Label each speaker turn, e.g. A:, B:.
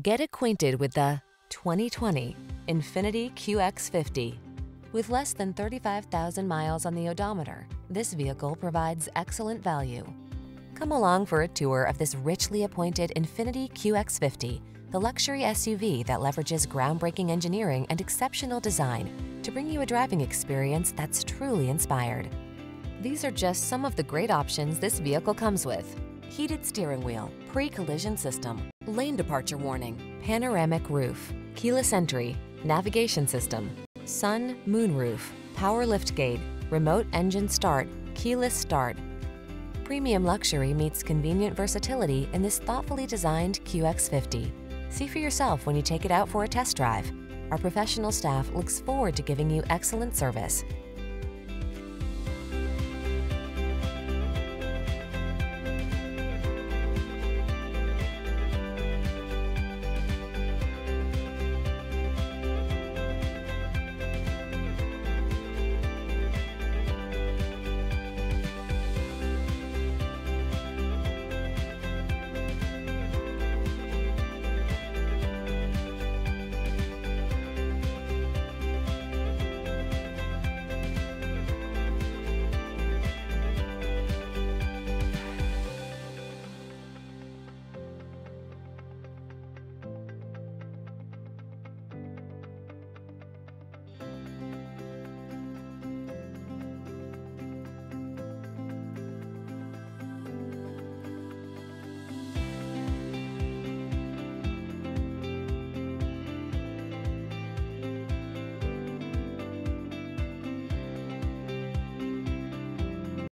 A: Get acquainted with the 2020 Infiniti QX50. With less than 35,000 miles on the odometer, this vehicle provides excellent value. Come along for a tour of this richly appointed Infiniti QX50, the luxury SUV that leverages groundbreaking engineering and exceptional design to bring you a driving experience that's truly inspired. These are just some of the great options this vehicle comes with. Heated steering wheel, pre-collision system, lane departure warning, panoramic roof, keyless entry, navigation system, sun, moon roof, power lift gate, remote engine start, keyless start. Premium luxury meets convenient versatility in this thoughtfully designed QX50. See for yourself when you take it out for a test drive. Our professional staff looks forward to giving you excellent service